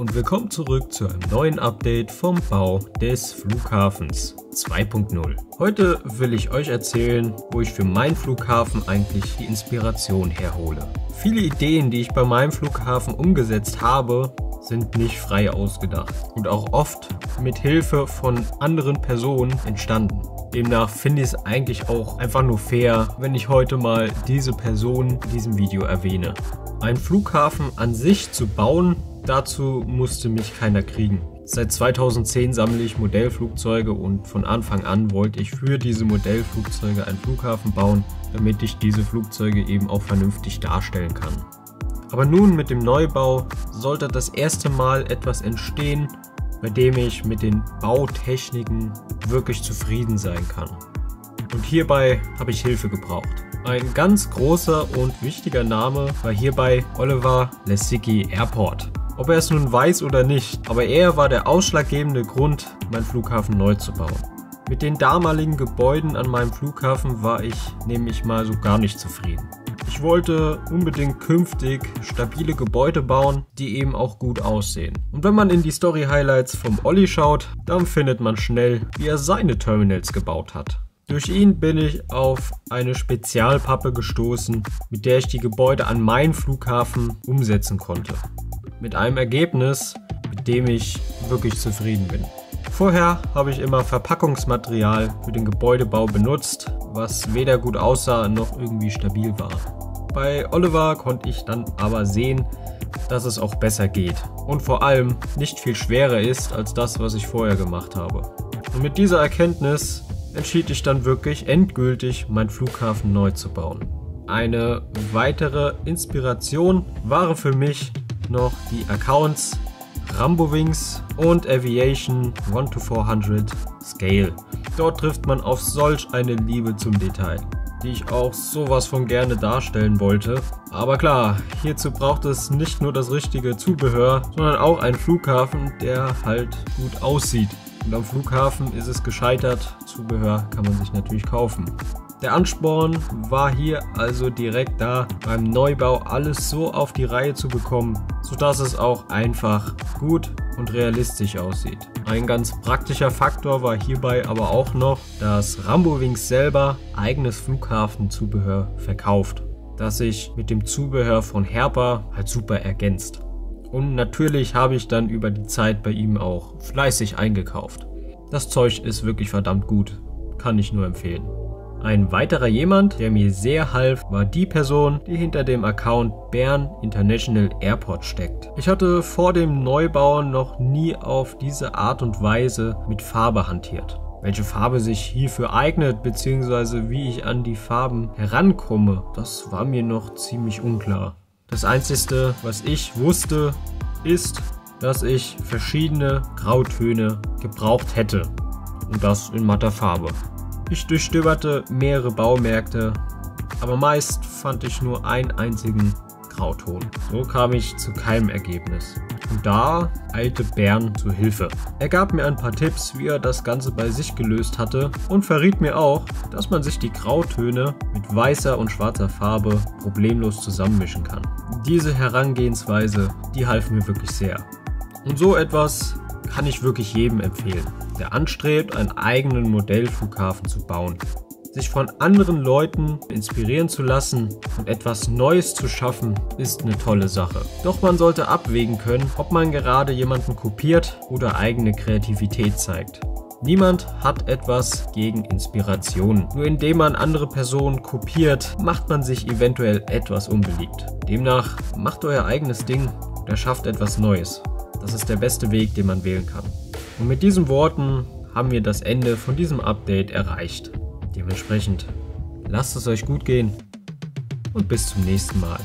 und willkommen zurück zu einem neuen Update vom Bau des Flughafens 2.0. Heute will ich euch erzählen, wo ich für meinen Flughafen eigentlich die Inspiration herhole. Viele Ideen, die ich bei meinem Flughafen umgesetzt habe, sind nicht frei ausgedacht und auch oft mit Hilfe von anderen Personen entstanden. Demnach finde ich es eigentlich auch einfach nur fair, wenn ich heute mal diese Person in diesem Video erwähne. Ein Flughafen an sich zu bauen, dazu musste mich keiner kriegen. Seit 2010 sammle ich Modellflugzeuge und von Anfang an wollte ich für diese Modellflugzeuge einen Flughafen bauen, damit ich diese Flugzeuge eben auch vernünftig darstellen kann. Aber nun mit dem Neubau sollte das erste Mal etwas entstehen, bei dem ich mit den Bautechniken wirklich zufrieden sein kann. Und hierbei habe ich Hilfe gebraucht. Ein ganz großer und wichtiger Name war hierbei Oliver Lesicki Airport. Ob er es nun weiß oder nicht, aber er war der ausschlaggebende Grund, meinen Flughafen neu zu bauen. Mit den damaligen Gebäuden an meinem Flughafen war ich nämlich mal so gar nicht zufrieden. Ich wollte unbedingt künftig stabile Gebäude bauen, die eben auch gut aussehen. Und wenn man in die Story Highlights vom Olli schaut, dann findet man schnell, wie er seine Terminals gebaut hat. Durch ihn bin ich auf eine Spezialpappe gestoßen, mit der ich die Gebäude an meinen Flughafen umsetzen konnte. Mit einem Ergebnis, mit dem ich wirklich zufrieden bin. Vorher habe ich immer Verpackungsmaterial für den Gebäudebau benutzt, was weder gut aussah noch irgendwie stabil war. Bei Oliver konnte ich dann aber sehen, dass es auch besser geht und vor allem nicht viel schwerer ist als das, was ich vorher gemacht habe. Und mit dieser Erkenntnis entschied ich dann wirklich endgültig, meinen Flughafen neu zu bauen. Eine weitere Inspiration waren für mich noch die Accounts Rambowings und Aviation 1 to 400 Scale. Dort trifft man auf solch eine Liebe zum Detail die ich auch sowas von gerne darstellen wollte. Aber klar, hierzu braucht es nicht nur das richtige Zubehör, sondern auch einen Flughafen, der halt gut aussieht. Und am Flughafen ist es gescheitert, Zubehör kann man sich natürlich kaufen. Der Ansporn war hier also direkt da, beim Neubau alles so auf die Reihe zu bekommen, sodass es auch einfach gut und realistisch aussieht. Ein ganz praktischer Faktor war hierbei aber auch noch, dass Rambowings selber eigenes Flughafenzubehör verkauft, das sich mit dem Zubehör von Herper halt super ergänzt. Und natürlich habe ich dann über die Zeit bei ihm auch fleißig eingekauft. Das Zeug ist wirklich verdammt gut, kann ich nur empfehlen. Ein weiterer jemand, der mir sehr half, war die Person, die hinter dem Account Bern International Airport steckt. Ich hatte vor dem Neubau noch nie auf diese Art und Weise mit Farbe hantiert. Welche Farbe sich hierfür eignet, beziehungsweise wie ich an die Farben herankomme, das war mir noch ziemlich unklar. Das Einzige, was ich wusste, ist, dass ich verschiedene Grautöne gebraucht hätte. Und das in matter Farbe. Ich durchstöberte mehrere Baumärkte, aber meist fand ich nur einen einzigen Grauton. So kam ich zu keinem Ergebnis. Und da eilte Bern zu Hilfe. Er gab mir ein paar Tipps, wie er das Ganze bei sich gelöst hatte und verriet mir auch, dass man sich die Grautöne mit weißer und schwarzer Farbe problemlos zusammenmischen kann. Diese Herangehensweise, die half mir wirklich sehr. Und so etwas kann ich wirklich jedem empfehlen, der anstrebt, einen eigenen Modellflughafen zu bauen. Sich von anderen Leuten inspirieren zu lassen und etwas Neues zu schaffen, ist eine tolle Sache. Doch man sollte abwägen können, ob man gerade jemanden kopiert oder eigene Kreativität zeigt. Niemand hat etwas gegen Inspiration. Nur indem man andere Personen kopiert, macht man sich eventuell etwas unbeliebt. Demnach macht euer eigenes Ding und erschafft etwas Neues. Das ist der beste Weg, den man wählen kann. Und mit diesen Worten haben wir das Ende von diesem Update erreicht. Dementsprechend lasst es euch gut gehen und bis zum nächsten Mal.